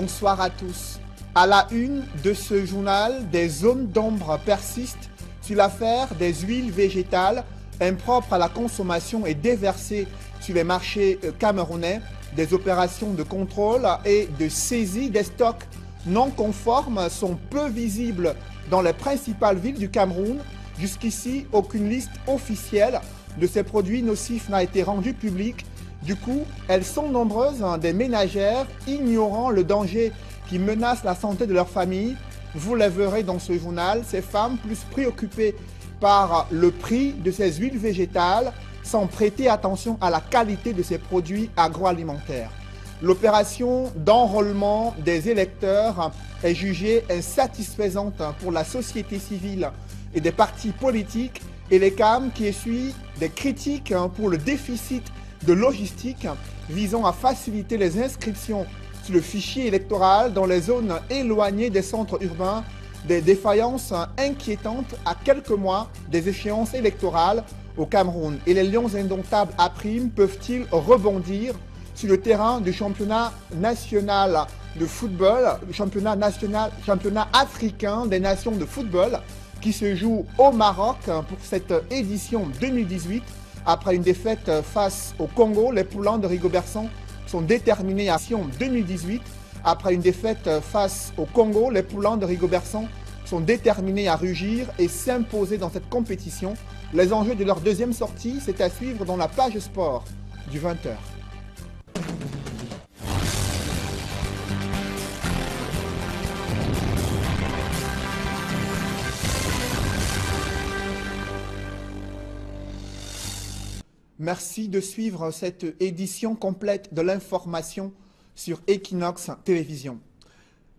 Bonsoir à tous. À la une de ce journal, des zones d'ombre persistent sur l'affaire des huiles végétales impropres à la consommation et déversées sur les marchés euh, camerounais. Des opérations de contrôle et de saisie des stocks non conformes sont peu visibles dans les principales villes du Cameroun. Jusqu'ici, aucune liste officielle de ces produits nocifs n'a été rendue publique. Du coup, elles sont nombreuses, hein, des ménagères ignorant le danger qui menace la santé de leur famille. Vous les verrez dans ce journal, ces femmes plus préoccupées par le prix de ces huiles végétales sans prêter attention à la qualité de ces produits agroalimentaires. L'opération d'enrôlement des électeurs est jugée insatisfaisante pour la société civile et des partis politiques et les CAM qui essuient des critiques pour le déficit de logistique visant à faciliter les inscriptions sur le fichier électoral dans les zones éloignées des centres urbains, des défaillances inquiétantes à quelques mois des échéances électorales au Cameroun. Et les Lions indomptables à prime peuvent-ils rebondir sur le terrain du championnat national de football, le championnat national, championnat africain des nations de football qui se joue au Maroc pour cette édition 2018 après une défaite face au Congo, les poulains de Rigobertson sont déterminés à Sion 2018. Après une défaite face au Congo, les poulains de Rigobertson sont déterminés à rugir et s'imposer dans cette compétition. Les enjeux de leur deuxième sortie, c'est à suivre dans la page sport du 20h. Merci de suivre cette édition complète de l'information sur Equinox Télévision.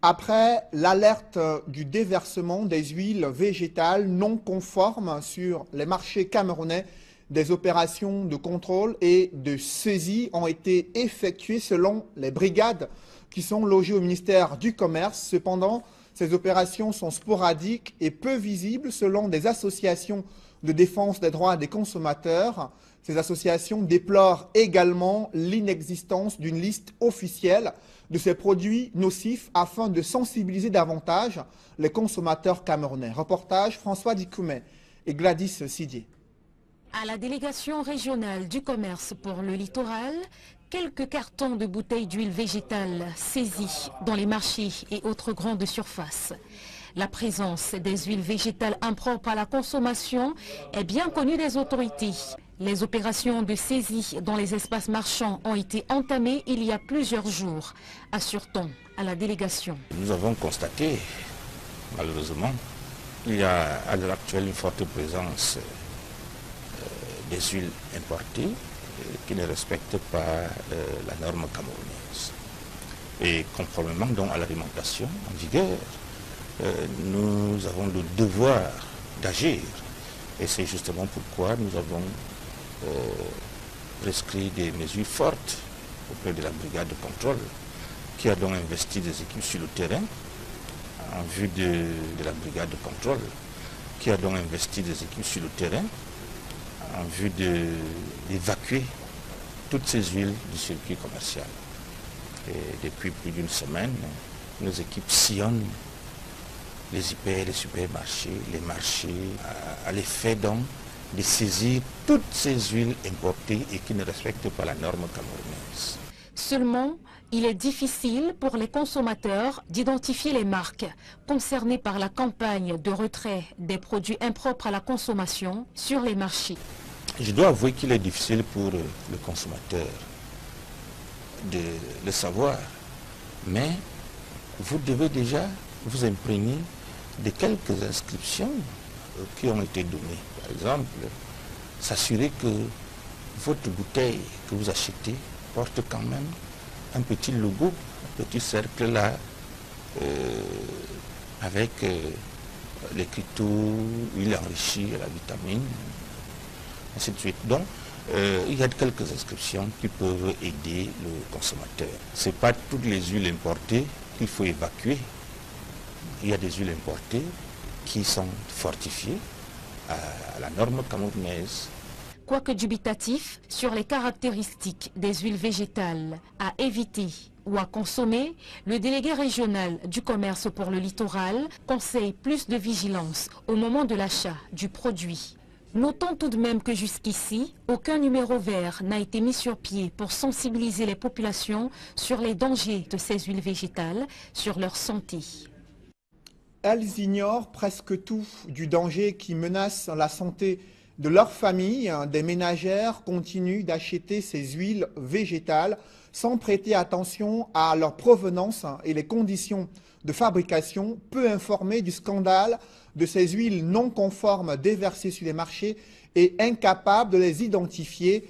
Après l'alerte du déversement des huiles végétales non conformes sur les marchés camerounais, des opérations de contrôle et de saisie ont été effectuées selon les brigades qui sont logées au ministère du Commerce. Cependant, ces opérations sont sporadiques et peu visibles selon des associations de défense des droits des consommateurs. Ces associations déplorent également l'inexistence d'une liste officielle de ces produits nocifs afin de sensibiliser davantage les consommateurs camerounais. Reportage François Dikoumé et Gladys Sidier. À la délégation régionale du commerce pour le littoral, quelques cartons de bouteilles d'huile végétale saisis dans les marchés et autres grandes surfaces. La présence des huiles végétales impropres à la consommation est bien connue des autorités. Les opérations de saisie dans les espaces marchands ont été entamées il y a plusieurs jours, assure-t-on à la délégation. Nous avons constaté, malheureusement, qu'il y a à l'heure actuelle une forte présence euh, des huiles importées euh, qui ne respectent pas euh, la norme camerounaise. Et conformément donc à l'alimentation en vigueur, nous avons le devoir d'agir. Et c'est justement pourquoi nous avons prescrit des mesures fortes auprès de la brigade de contrôle qui a donc investi des équipes sur le terrain en vue de, la brigade de contrôle qui a donc investi des équipes sur le terrain en vue d'évacuer toutes ces huiles du circuit commercial. Et depuis plus d'une semaine, nos équipes sillonnent les hyper, les supermarchés, les marchés, à, à l'effet donc de saisir toutes ces huiles importées et qui ne respectent pas la norme camerounaise. Seulement, il est difficile pour les consommateurs d'identifier les marques concernées par la campagne de retrait des produits impropres à la consommation sur les marchés. Je dois avouer qu'il est difficile pour le consommateur de le savoir, mais vous devez déjà vous imprégner de quelques inscriptions qui ont été données. Par exemple, s'assurer que votre bouteille que vous achetez porte quand même un petit logo, un petit cercle là, euh, avec euh, l'écriture, il enrichi la vitamine, ainsi de suite. Donc, euh, il y a quelques inscriptions qui peuvent aider le consommateur. Ce n'est pas toutes les huiles importées qu'il faut évacuer. Il y a des huiles importées qui sont fortifiés à la norme camerounaise. Quoique dubitatif sur les caractéristiques des huiles végétales à éviter ou à consommer, le délégué régional du commerce pour le littoral conseille plus de vigilance au moment de l'achat du produit. Notons tout de même que jusqu'ici, aucun numéro vert n'a été mis sur pied pour sensibiliser les populations sur les dangers de ces huiles végétales, sur leur santé. Elles ignorent presque tout du danger qui menace la santé de leur famille. Des ménagères continuent d'acheter ces huiles végétales sans prêter attention à leur provenance et les conditions de fabrication, peu informées du scandale de ces huiles non conformes déversées sur les marchés et incapables de les identifier,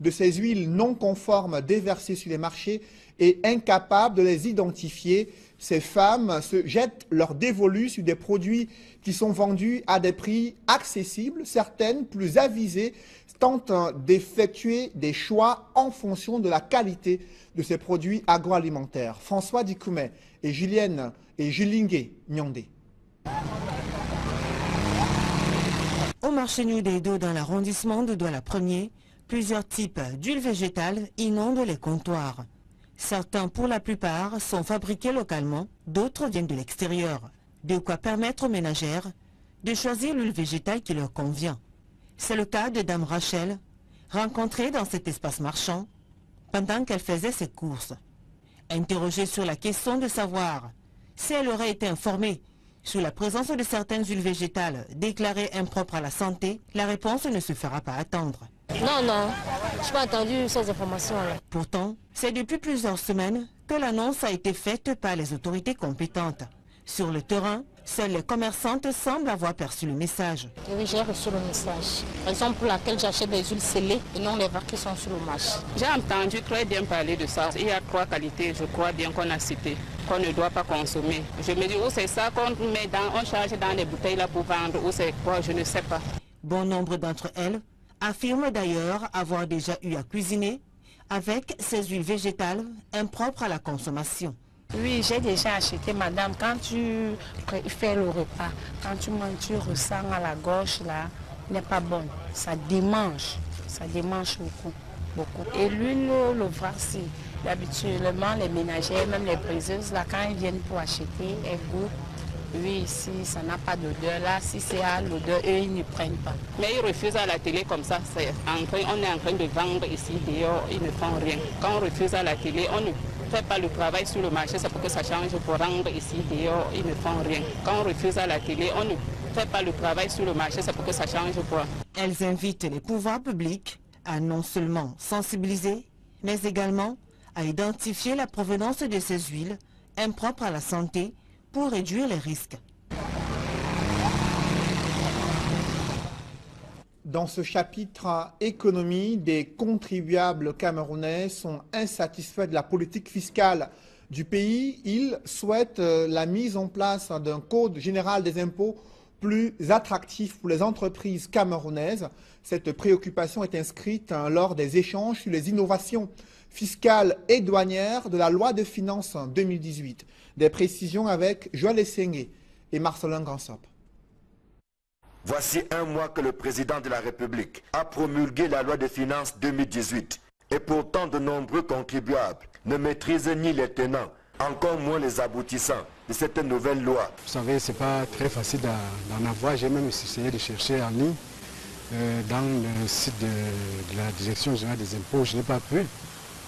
de ces huiles non conformes déversées sur les marchés et incapables de les identifier, ces femmes se jettent leur dévolu sur des produits qui sont vendus à des prix accessibles, certaines plus avisées tentent d'effectuer des choix en fonction de la qualité de ces produits agroalimentaires. François Dikoumet et Julienne et Julingue Nyondé. Au marché nu des dos dans l'arrondissement de Douala-Premier, plusieurs types d'huile végétale inondent les comptoirs. Certains, pour la plupart, sont fabriqués localement, d'autres viennent de l'extérieur. De quoi permettre aux ménagères de choisir l'huile végétale qui leur convient. C'est le cas de Dame Rachel, rencontrée dans cet espace marchand pendant qu'elle faisait ses courses. Interrogée sur la question de savoir si elle aurait été informée sur la présence de certaines huiles végétales déclarées impropres à la santé, la réponse ne se fera pas attendre. Non, non, je n'ai pas entendu ces informations-là. Pourtant, c'est depuis plusieurs semaines que l'annonce a été faite par les autorités compétentes. Sur le terrain, seules les commerçantes semblent avoir perçu le message. Oui, j'ai reçu le message. Raison pour laquelle j'achète des huiles scellées et non les vaches qui sont sur le marché. J'ai entendu très bien parler de ça. Il y a trois qualités, je crois bien qu'on a cité, qu'on ne doit pas consommer. Je me dis, où c'est ça qu'on met dans, on charge dans les bouteilles là pour vendre, ou c'est quoi, je ne sais pas. Bon nombre d'entre elles affirment d'ailleurs avoir déjà eu à cuisiner avec ces huiles végétales impropres à la consommation. Oui, j'ai déjà acheté, madame. Quand tu fais le repas, quand tu manges, tu ressens à la gorge, là, n'est pas bon. Ça démange. Ça démange beaucoup. beaucoup. Et l'huile, le voici. Habituellement, les ménagères, même les briseuses, là, quand ils viennent pour acheter, elles goûtent. Oui, ici, ça n'a pas d'odeur. Là, si c'est à l'odeur, eux, ils ne prennent pas. Mais ils refusent à la télé comme ça. on est en train de vendre ici, dehors, ils ne font rien. Quand on refuse à la télé, on ne fait pas le travail sur le marché, c'est pour que ça change pour rendre ici, dehors, ils ne font rien. Quand on refuse à la télé, on ne fait pas le travail sur le marché, c'est pour que ça change pour. Elles invitent les pouvoirs publics à non seulement sensibiliser, mais également à identifier la provenance de ces huiles impropres à la santé pour réduire les risques. Dans ce chapitre économie, des contribuables camerounais sont insatisfaits de la politique fiscale du pays. Ils souhaitent euh, la mise en place d'un code général des impôts plus attractif pour les entreprises camerounaises. Cette préoccupation est inscrite hein, lors des échanges sur les innovations fiscales et douanières de la loi de finances 2018. Des précisions avec Joël Essengé et Marcelin Gansop. Voici un mois que le président de la République a promulgué la loi de finances 2018. Et pourtant, de nombreux contribuables ne maîtrisent ni les tenants, encore moins les aboutissants de cette nouvelle loi. Vous savez, ce n'est pas très facile d'en avoir. J'ai même essayé de chercher en ligne. Euh, dans le site de, la Direction générale des impôts, je n'ai pas pu.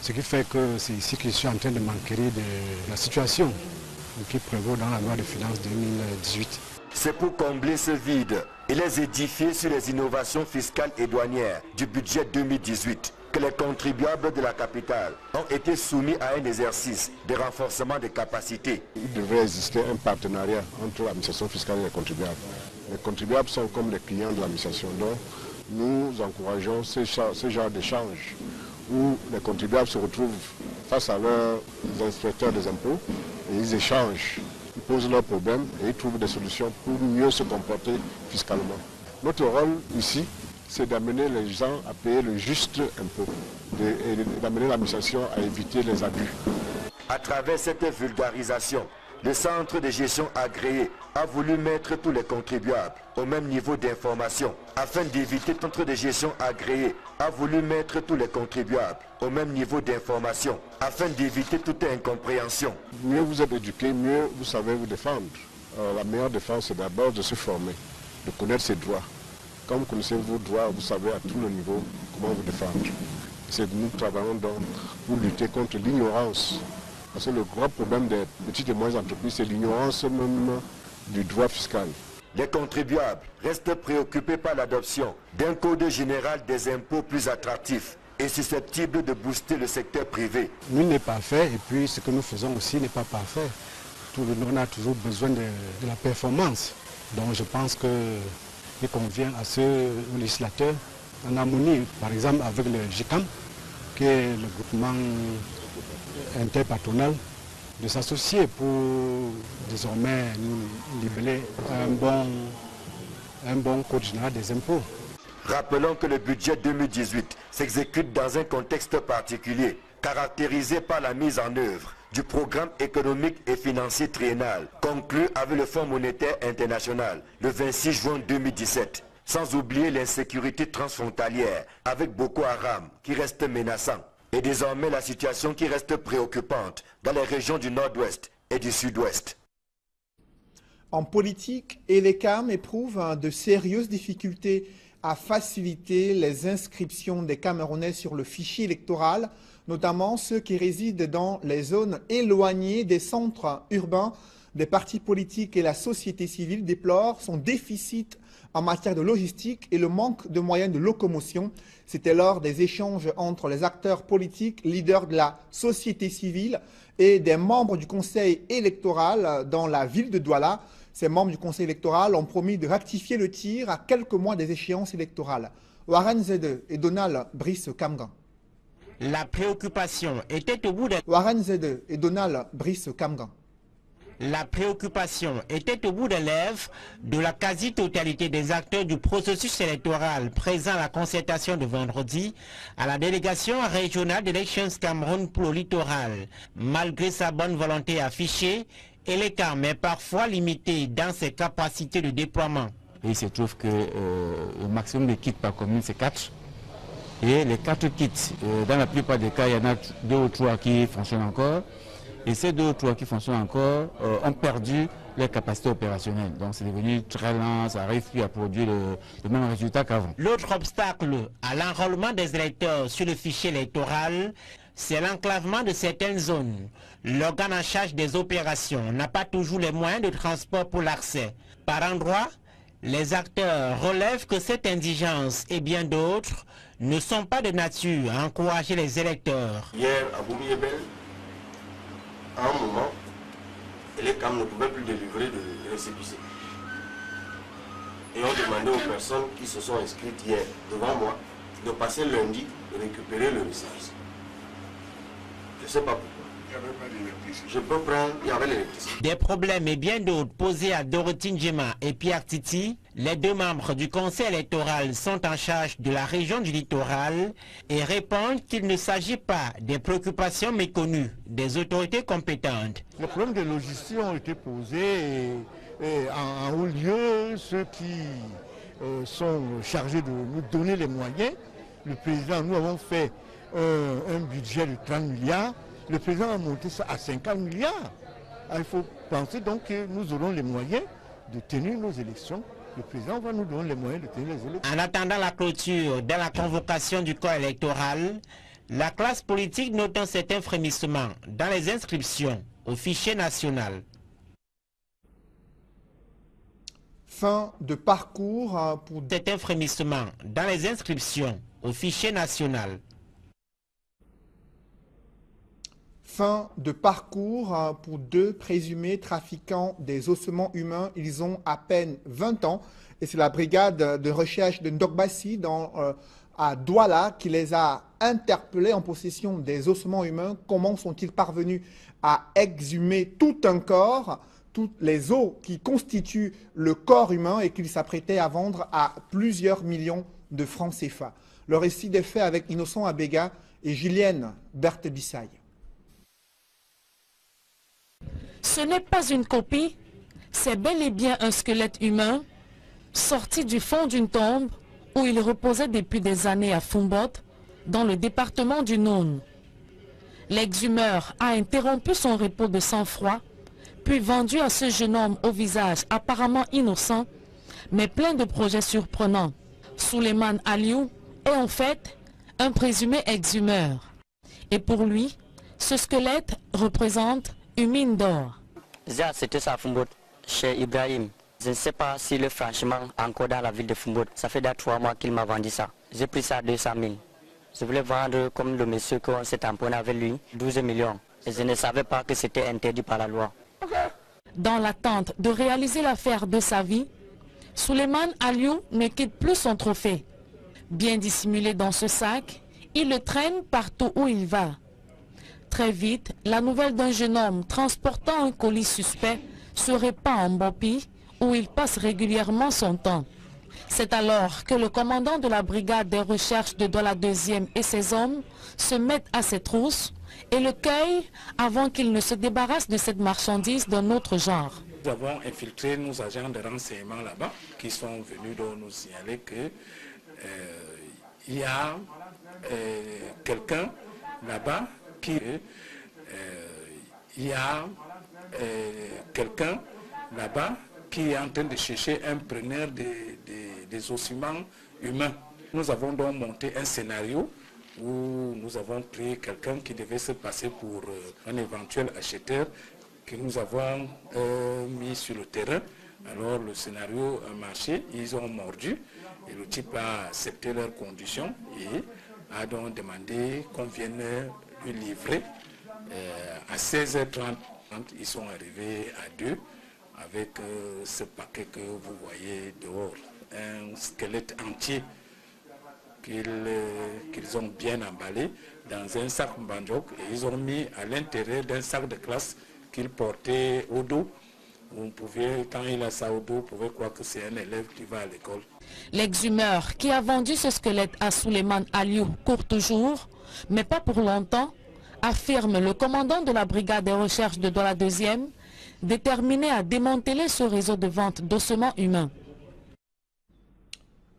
Ce qui fait que c'est ici que je suis en train de manquer de la situation qui prévaut dans la loi de finances 2018. C'est pour combler ce vide et les édifier sur les innovations fiscales et douanières du budget 2018 que les contribuables de la capitale ont été soumis à un exercice de renforcement des capacités. Il devrait exister un partenariat entre l'administration fiscale et les contribuables. Les contribuables sont comme les clients de l'administration. Donc, nous encourageons ce, ce genre d'échange où les contribuables se retrouvent face à leurs inspecteurs des impôts et ils échangent ils posent leurs problèmes et ils trouvent des solutions pour mieux se comporter fiscalement. Notre rôle ici, c'est d'amener les gens à payer le juste impôt et d'amener l'administration à éviter les abus. À travers cette vulgarisation, Le centre de gestion agréé a voulu mettre tous les contribuables au même niveau d'information afin d'éviter le centre de gestion agréé a voulu mettre tous les contribuables au même niveau d'information afin d'éviter toute incompréhension. Mieux vous êtes éduqué, mieux vous savez vous défendre. La meilleure défense, c'est d'abord de se former, de connaître ses droits. Quand vous connaissez vos droits, vous savez à tout le niveau comment vous défendre. C'est nous travaillons donc pour lutter contre l'ignorance. Parce que le grand problème des petites et moyennes entreprises, c'est l'ignorance même du droit fiscal. Les contribuables restent préoccupés par l'adoption d'un code général des impôts plus attractif et susceptible de booster le secteur privé. Nul n'est pas fait et puis ce que nous faisons aussi n'est pas parfait. Tout le monde a toujours besoin de, de la performance. Donc je pense qu'il convient à ce législateur, en harmonie par exemple avec le GICAM, qui est le groupement interpatronal, de s'associer pour désormais nous libérer un bon, un bon code général des impôts. Rappelons que le budget 2018 s'exécute dans un contexte particulier, caractérisé par la mise en œuvre du programme économique et financier triennal, conclu avec le Fonds monétaire international le 26 juin 2017. Sans oublier l'insécurité transfrontalière avec Boko Haram qui reste menaçant. Et désormais la situation qui reste préoccupante dans les régions du nord-ouest et du sud-ouest. En politique, ELECAM éprouve de sérieuses difficultés à faciliter les inscriptions des Camerounais sur le fichier électoral, notamment ceux qui résident dans les zones éloignées des centres urbains. Des partis politiques et la société civile déplorent son déficit en matière de logistique et le manque de moyens de locomotion. C'était lors des échanges entre les acteurs politiques, leaders de la société civile et des membres du conseil électoral dans la ville de Douala. Ces membres du conseil électoral ont promis de rectifier le tir à quelques mois des échéances électorales. Warren Zede et Donald Brice Kamgan. La préoccupation était au bout des... Warren Zede et Donald Brice Kamgan. La préoccupation était au bout des lèvres de la quasi-totalité des acteurs du processus électoral présents à la concertation de vendredi à la délégation régionale d'Elections Cameroun pour le littoral. Malgré sa bonne volonté affichée, Elecam est parfois limité dans ses capacités de déploiement. Et il se trouve que euh, le maximum de kits par commune, c'est 4. Et les 4 kits, euh, dans la plupart des cas, il y en a deux ou trois qui fonctionnent encore. Et ces deux ou trois qui fonctionnent encore euh, ont perdu les capacités opérationnelles. Donc c'est devenu très lent, ça n'arrive plus à produire le, le même résultat qu'avant. L'autre obstacle à l'enrôlement des électeurs sur le fichier électoral, c'est l'enclavement de certaines zones. L'organe en charge des opérations n'a pas toujours les moyens de transport pour l'accès. Par endroits, les acteurs relèvent que cette indigence et bien d'autres ne sont pas de nature à encourager les électeurs. Hier, à Boumiébel, à un moment, les CAM ne pouvaient plus délivrer de récépissés. Et on demandait aux personnes qui se sont inscrites hier devant moi de passer lundi et récupérer le récépissé. Je ne sais pas pourquoi. Je peux prendre, il y avait l'électricité. Des problèmes et bien d'autres posés à Dorothy Njema et Pierre Titi, les deux membres du conseil électoral sont en charge de la région du littoral et répondent qu'il ne s'agit pas des préoccupations méconnues des autorités compétentes. Les problèmes de logistique ont été posés et, et en, en, haut lieu, ceux qui euh, sont chargés de nous donner les moyens. Le président, nous avons fait euh, un budget de 30 milliards. Le président a monté ça à 50 milliards. Alors, il faut penser donc que nous aurons les moyens de tenir nos élections. Le président va nous donner les moyens de tenir les élections. En attendant la clôture de la convocation du corps électoral, la classe politique note un certain frémissement dans les inscriptions au fichier national. Fin de parcours hein, pour... Certain frémissement dans les inscriptions au fichier national. Fin de parcours hein, pour deux présumés trafiquants des ossements humains. Ils ont à peine 20 ans et c'est la brigade de recherche de Ndogbassi euh, à Douala qui les a interpellés en possession des ossements humains. Comment sont-ils parvenus à exhumer tout un corps, toutes les os qui constituent le corps humain et qu'ils s'apprêtaient à vendre à plusieurs millions de francs CFA Le récit des faits avec Innocent Abega et Julienne Berthe-Bissaille. Ce n'est pas une copie, c'est bel et bien un squelette humain sorti du fond d'une tombe où il reposait depuis des années à Fumbot, dans le département du Nôn. L'exhumeur a interrompu son repos de sang-froid, puis vendu à ce jeune homme au visage apparemment innocent, mais plein de projets surprenants. Suleiman Aliou est en fait un présumé exhumeur. Et pour lui, ce squelette représente une mine d'or. C'était ça, Fumbot, chez Ibrahim. Je ne sais pas si le franchement encore dans la ville de Fumbot. Ça fait déjà trois mois qu'il m'a vendu ça. J'ai pris ça à 200 000. Je voulais vendre comme le monsieur qu'on s'est tamponné avec lui, 12 millions. Et je ne savais pas que c'était interdit par la loi. Dans l'attente de réaliser l'affaire de sa vie, Suleiman Aliou ne quitte plus son trophée. Bien dissimulé dans ce sac, il le traîne partout où il va. Très vite, la nouvelle d'un jeune homme transportant un colis suspect se répand en Bopi, où il passe régulièrement son temps. C'est alors que le commandant de la brigade des recherches de Douala 2e et ses hommes se mettent à ses trousses et le cueillent avant qu'il ne se débarrasse de cette marchandise d'un autre genre. Nous avons infiltré nos agents de renseignement là-bas qui sont venus nous signaler qu'il euh, y a euh, quelqu'un là-bas qui... Euh, y a quelqu'un là-bas qui est en train de chercher un preneur des ossements humains. Nous avons donc monté un scénario où nous avons pris quelqu'un qui devait se passer pour euh, un éventuel acheteur que nous avons euh, mis sur le terrain. Alors le scénario a marché, ils ont mordu et le type a accepté leurs conditions et a donc demandé qu'on vienne livrer. Euh, à 16h30, ils sont arrivés à deux avec ce paquet que vous voyez dehors, un squelette entier euh, qu'ils ont bien emballé dans un sac banjok et ils ont mis à l'intérieur d'un sac de classe qu'ils portaient au dos. Vous pouvez, quand il a ça au dos, vous pouvez croire que c'est un élève qui va à l'école. L'exhumeur qui a vendu ce squelette à Suleiman Aliou court toujours, mais pas pour longtemps, affirme le commandant de la brigade des recherches de Douala 2e, déterminé à démanteler ce réseau de vente d'ossements humains.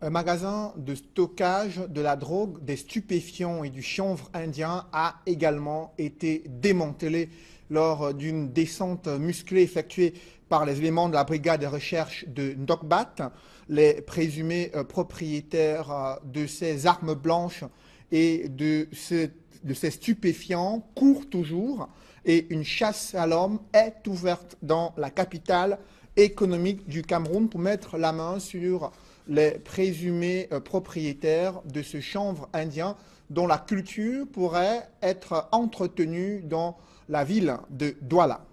Un magasin de stockage de la drogue, des stupéfiants et du chanvre indien a également été démantelé lors d'une descente musclée effectuée par les éléments de la brigade de recherche de Ndokbat. Les présumés euh, propriétaires euh, de ces armes blanches et de, ces stupéfiants courent toujours et une chasse à l'homme est ouverte dans la capitale économique du Cameroun pour mettre la main sur les présumés euh, propriétaires de ce chanvre indien dont la culture pourrait être entretenue dans la ville de Douala.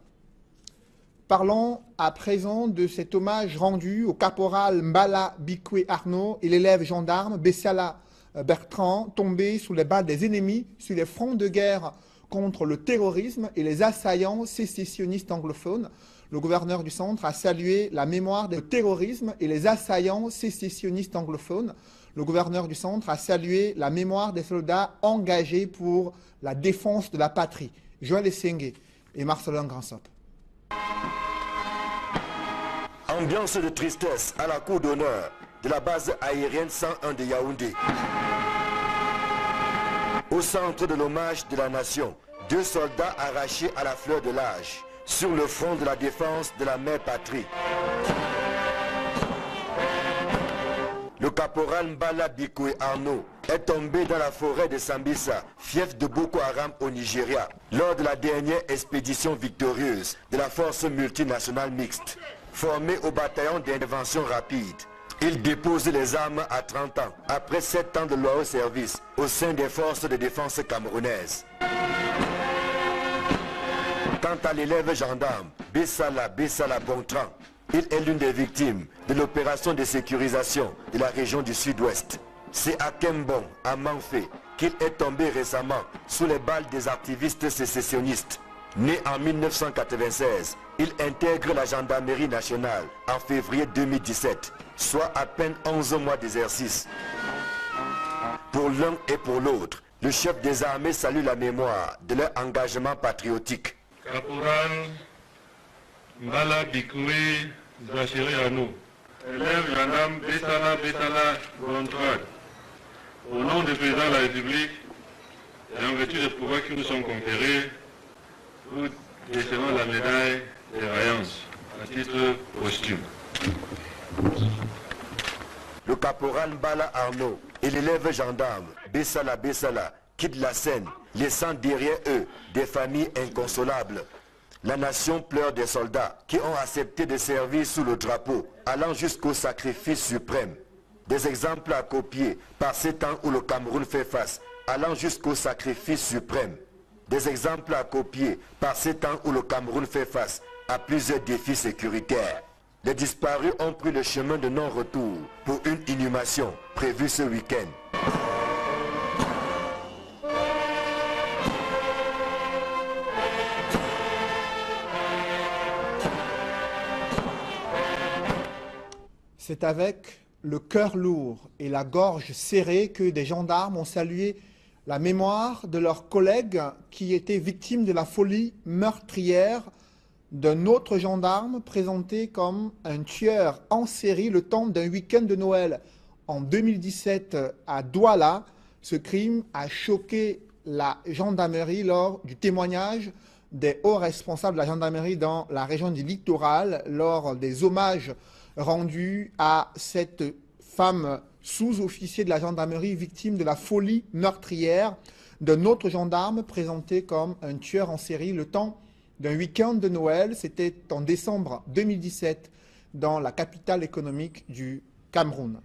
Parlons à présent de cet hommage rendu au caporal Mbala Bikwe Arnaud et l'élève gendarme Bessiala euh, Bertrand, tombés sous les balles des ennemis sur les fronts de guerre contre le terrorisme et les assaillants sécessionnistes anglophones le gouverneur du centre a salué la mémoire des terrorismes et les assaillants sécessionnistes anglophones. Le gouverneur du centre a salué la mémoire des soldats engagés pour la défense de la patrie. Joël Essenge et Marcelin Gransop. Ambiance de tristesse à la cour d'honneur de la base aérienne 101 de Yaoundé. Au centre de l'hommage de la nation, deux soldats arrachés à la fleur de l'âge sur le front de la défense de la mère patrie. Le caporal Mbala Bikwe Arnaud est tombé dans la forêt de Sambisa, fief de Boko Haram au Nigeria, lors de la dernière expédition victorieuse de la force multinationale mixte, formée au bataillon d'intervention rapide. Il dépose les armes à 30 ans, après 7 ans de loyal service au sein des forces de défense camerounaises. Quant à l'élève gendarme, Bessala Bessala Bontran, il est l'une des victimes de l'opération de sécurisation de la région du sud-ouest. C'est à Kembon, à Manfé, qu'il est tombé récemment sous les balles des activistes sécessionnistes. Né en 1996, il intègre la gendarmerie nationale en février 2017, soit à peine 11 mois d'exercice. Pour l'un et pour l'autre, le chef des armées salue la mémoire de leur engagement patriotique. Caporal gendarme au nom du président de la République et en vertu des pouvoirs qui nous sont conférés, nous décernons la médaille des rayances à titre posthume. Le caporal Mbala Arnaud et l'élève gendarme Bessala Bessala quittent la scène, laissant derrière eux des familles inconsolables. La nation pleure des soldats qui ont accepté de servir sous le drapeau, allant jusqu'au sacrifice suprême. Des exemples à copier par ces temps où le Cameroun fait face, allant jusqu'au sacrifice suprême. Des exemples à copier par ces temps où le Cameroun fait face à plusieurs défis sécuritaires. Les disparus ont pris le chemin de non-retour pour une inhumation prévue ce week-end. C'est avec le cœur lourd et la gorge serrée que des gendarmes ont salué la mémoire de leurs collègues qui étaient victimes de la folie meurtrière d'un autre gendarme présenté comme un tueur en série le temps d'un week-end de Noël. En 2017, à Douala, ce crime a choqué la gendarmerie lors du témoignage des hauts responsables de la gendarmerie dans la région du littoral, lors des hommages rendus à cette femme sous-officier de la gendarmerie victime de la folie meurtrière d'un autre gendarme présenté comme un tueur en série le temps d'un week-end de Noël. C'était en décembre 2017 dans la capitale économique du Cameroun.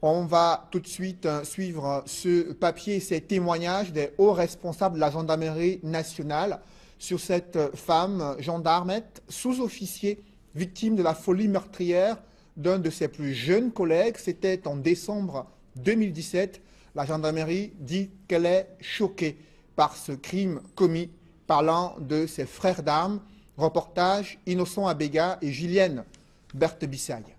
On va tout de suite euh, suivre ce papier et ces témoignages des hauts responsables de la gendarmerie nationale sur cette femme gendarmette sous-officier victime de la folie meurtrière d'un de ses plus jeunes collègues. C'était en décembre 2017. La gendarmerie dit qu'elle est choquée par ce crime commis parlant de ses frères d'armes. Reportage Innocent Abega et Julienne Berthe Bissaille.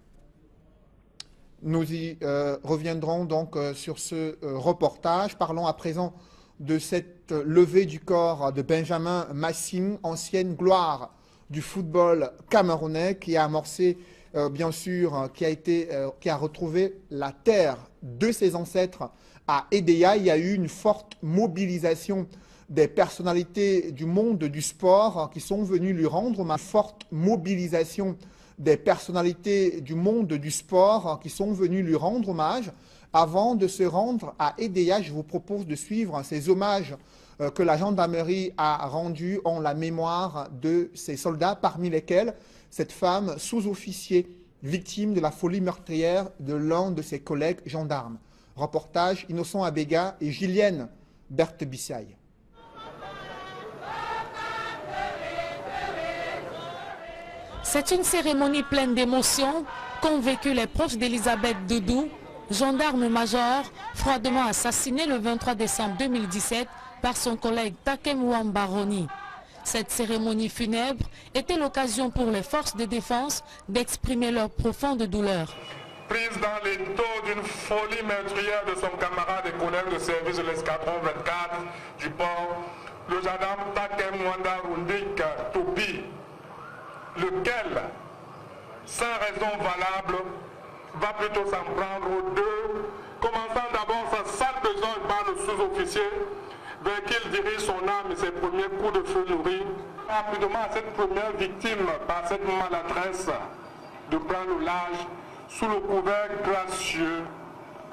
Nous y euh, reviendrons donc euh, sur ce euh, reportage. Parlons à présent de cette levée du corps de Benjamin Massing, ancienne gloire du football camerounais, qui a amorcé, bien sûr, qui a, été, qui a retrouvé la terre de ses ancêtres à Edea. Il y a eu une forte mobilisation des personnalités du monde du sport qui sont venues lui rendre ma forte mobilisation des personnalités du monde du sport qui sont venues lui rendre hommage. Avant de se rendre à Edea, je vous propose de suivre ces hommages euh, que la gendarmerie a rendus en la mémoire de ces soldats, parmi lesquels cette femme sous-officier victime de la folie meurtrière de l'un de ses collègues gendarmes. Reportage Innocent Abega et Gillienne Berthe Bissaille. C'est une cérémonie pleine d'émotions qu'ont vécu les proches d'Elisabeth Doudou, gendarme-major, froidement assassiné le 23 décembre 2017 par son collègue Takem Baroni. Cette cérémonie funèbre était l'occasion pour les forces de défense d'exprimer leur profonde douleur. Prise dans les taux d'une folie meurtrière de son camarade et collègue de service de l'escadron 24 du port, le gendarme Takem Wanda Rundik Topi lequel, sans raison valable, va plutôt s'en prendre aux deux, commençant d'abord sa salle besogne par le sous-officier, vers qui il dirige son âme et ses premiers coups de feu nourris, rapidement à cette première victime par cette maladresse de prendre large sous le couvert gracieux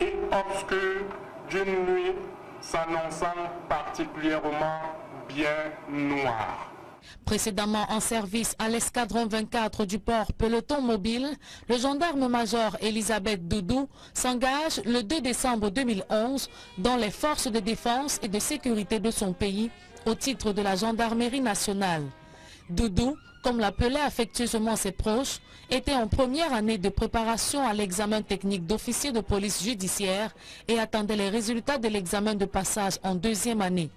et obscur d'une nuit s'annonçant particulièrement bien noire. Précédemment en service à l'escadron 24 du port Peloton Mobile, le gendarme-major Elisabeth Doudou s'engage le 2 décembre 2011 dans les forces de défense et de sécurité de son pays au titre de la gendarmerie nationale. Doudou, comme l'appelaient affectueusement ses proches, était en première année de préparation à l'examen technique d'officier de police judiciaire et attendait les résultats de l'examen de passage en deuxième année.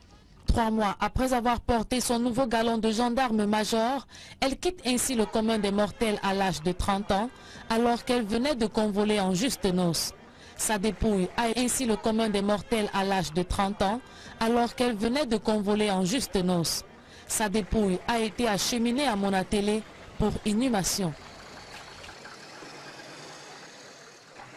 Trois mois après avoir porté son nouveau galon de gendarme-major, elle quitte ainsi le commun des mortels à l'âge de 30 ans, alors qu'elle venait de convoler en juste noces. Sa dépouille a ainsi le commun des mortels à l'âge de 30 ans, alors qu'elle venait de convoler en juste noces. Sa dépouille a été acheminée à Monatélé pour inhumation.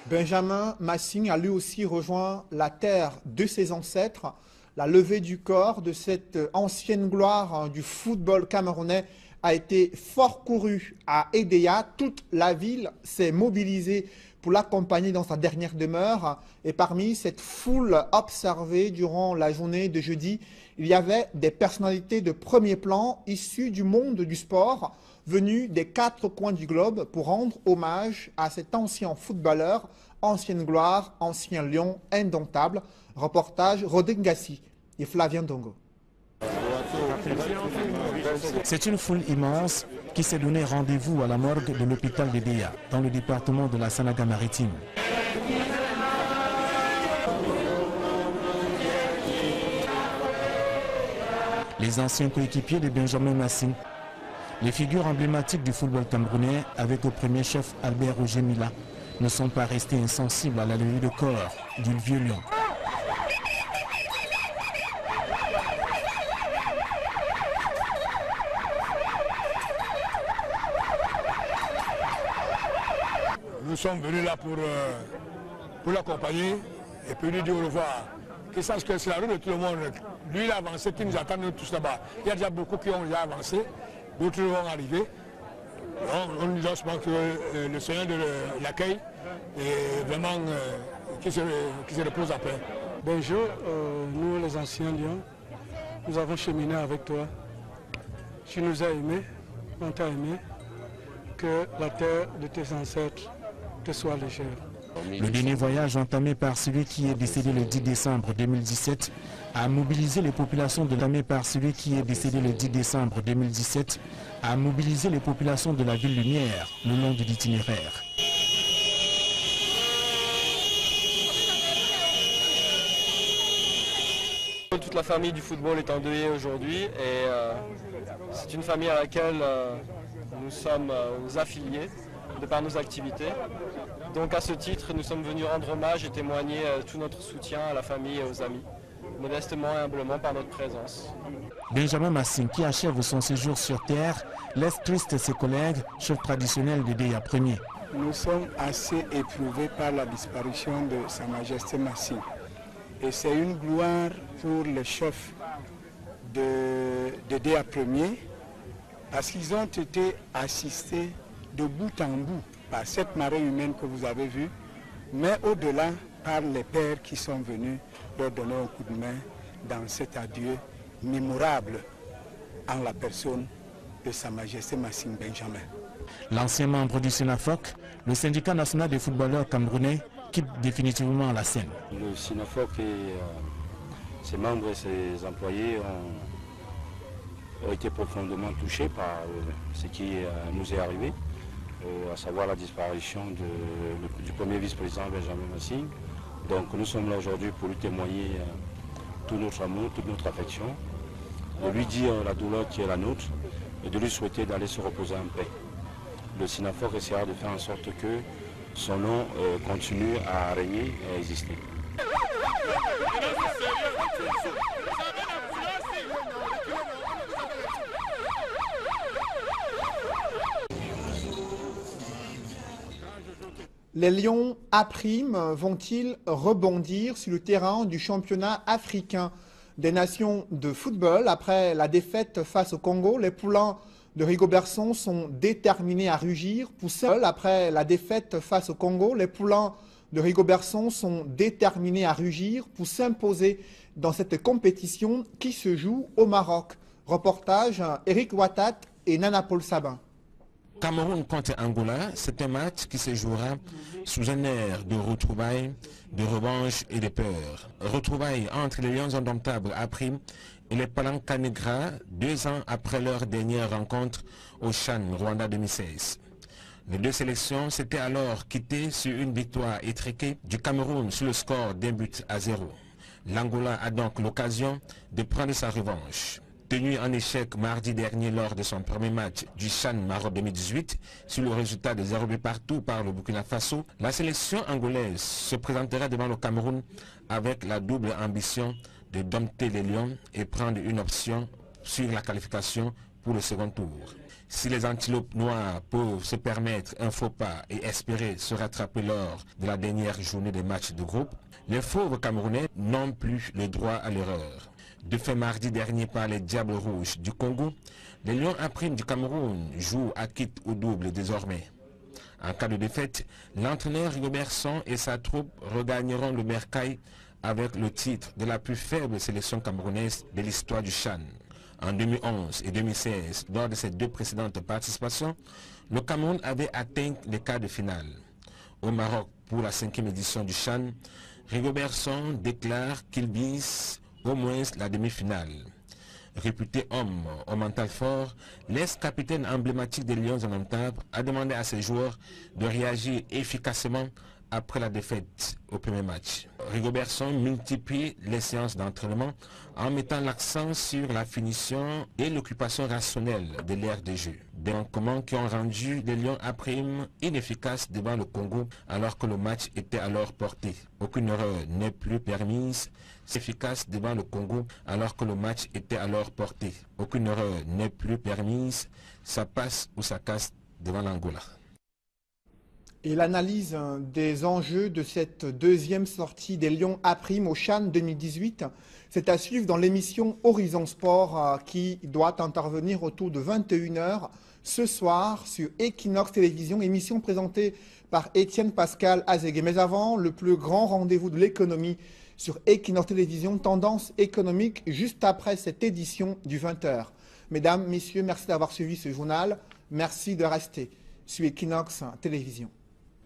Benjamin Massing a lui aussi rejoint la terre de ses ancêtres. La levée du corps de cette ancienne gloire hein, du football camerounais a été fort courue à Edea. Toute la ville s'est mobilisée pour l'accompagner dans sa dernière demeure. Et parmi cette foule observée durant la journée de jeudi, il y avait des personnalités de premier plan issues du monde du sport, venues des quatre coins du globe pour rendre hommage à cet ancien footballeur, ancienne gloire, ancien lion indomptable. Reportage Rodingassi et Flavien Dongo. C'est une foule immense qui s'est donné rendez-vous à la morgue de l'hôpital de Déa, dans le département de la Sanaga-Maritime. Les anciens coéquipiers de Benjamin Massing, les figures emblématiques du football camerounais avec au premier chef Albert Roger Mila, ne sont pas restés insensibles à la levée de corps du vieux lion. Sommes venus là pour, euh, pour l'accompagner et puis lui dire au revoir. Qu'il sache que c'est la rue de tout le monde. Lui, il a avancé, qui nous attend nous tous là-bas. Il y a déjà beaucoup qui ont déjà avancé, d'autres vont arriver. On, nous espère que euh, le Seigneur de l'accueil et vraiment euh, qui, se, repose après. Bonjour, euh, nous les anciens lions, nous avons cheminé avec toi. Tu nous as aimés, on t'a aimé, que la terre de tes ancêtres te soit légère. Le dernier voyage entamé par celui qui est décédé le 10 décembre 2017 a mobilisé les populations de par celui qui est décédé le 10 décembre 2017 a mobilisé les populations de la ville lumière le long de l'itinéraire. Toute la famille du football est endeuillée aujourd'hui et euh, c'est une famille à laquelle euh, nous sommes euh, affiliés de par nos activités. Donc à ce titre, nous sommes venus rendre hommage et témoigner tout notre soutien à la famille et aux amis, modestement et humblement par notre présence. Benjamin Massing, qui achève son séjour sur Terre, laisse triste ses collègues, chefs traditionnels de Déa Premier. Nous sommes assez éprouvés par la disparition de Sa Majesté Massing. Et c'est une gloire pour les chefs de, de Déa Premier, parce qu'ils ont été assistés de bout en bout par cette marée humaine que vous avez vue, mais au-delà par les pères qui sont venus leur donner un coup de main dans cet adieu mémorable en la personne de Sa Majesté Massing Benjamin. L'ancien membre du SINAFOC, le syndicat national des footballeurs camerounais, quitte définitivement la scène. Le SINAFOC et euh, ses membres et ses employés ont, ont été profondément touchés par euh, ce qui euh, nous est arrivé. À savoir la disparition du premier vice-président Benjamin Massing. Donc nous sommes là aujourd'hui pour lui témoigner euh, tout notre amour, toute notre affection, de lui dire la douleur qui est la nôtre et de lui souhaiter d'aller se reposer en paix. Le Sinafor essaiera de faire en sorte que son nom euh, continue à régner et à exister. Les Lions A' vont-ils rebondir sur le terrain du championnat africain des nations de football? Après la défaite face au Congo Les poulains de Rigobertson sont déterminés à rugir. Seul après la défaite face au Congo, les poulains de Rigobertson sont déterminés à rugir pour s'imposer dans cette compétition qui se joue au Maroc. Reportage Eric Watat et Nana Paul Sabin. Cameroun contre Angola, c'est un match qui se jouera sous un air de retrouvailles, de revanche et de peur. Retrouvailles entre les Lions indomptables à prime et les Palancanegra deux ans après leur dernière rencontre au Chan Rwanda 2016. Les deux sélections s'étaient alors quittées sur une victoire étriquée du Cameroun sur le score d'un but à zéro. L'Angola a donc l'occasion de prendre sa revanche tenu en échec mardi dernier lors de son premier match du Chan Maroc 2018 sur le résultat de 0 but partout par le Burkina Faso, la sélection angolaise se présentera devant le Cameroun avec la double ambition de dompter les Lions et prendre une option sur la qualification pour le second tour. Si les antilopes noires peuvent se permettre un faux pas et espérer se rattraper lors de la dernière journée des matchs de groupe, les fauves camerounais n'ont plus le droit à l'erreur. De fait mardi dernier par les Diables Rouges du Congo, les Lions Primes du Cameroun jouent à quitte au double désormais. En cas de défaite, l'entraîneur Robertson et sa troupe regagneront le Mercaille avec le titre de la plus faible sélection camerounaise de l'histoire du Chan. En 2011 et 2016, lors de ces deux précédentes participations, le Cameroun avait atteint les quarts de finale. Au Maroc, pour la cinquième édition du Chan, Rigobertson déclare qu'il vise au moins la demi-finale. Réputé homme au mental fort, l'ex-capitaine emblématique des Lions en Ontabre a demandé à ses joueurs de réagir efficacement après la défaite au premier match. Rigobertson multiplie les séances d'entraînement en mettant l'accent sur la finition et l'occupation rationnelle de l'aire de jeu. Des manquements qui ont rendu les Lions à prime inefficaces devant le Congo alors que le match était alors porté. Aucune erreur n'est plus permise. efficace devant le Congo alors que le match était alors porté. Aucune erreur n'est plus permise. Ça passe ou ça casse devant l'Angola et l'analyse hein, des enjeux de cette deuxième sortie des Lions A' au Chan 2018. C'est à suivre dans l'émission Horizon Sport euh, qui doit intervenir autour de 21h ce soir sur Equinox Télévision, émission présentée par Étienne Pascal Azégué. Mais avant, le plus grand rendez-vous de l'économie sur Equinox Télévision, tendance économique, juste après cette édition du 20h. Mesdames, Messieurs, merci d'avoir suivi ce journal. Merci de rester sur Equinox Télévision.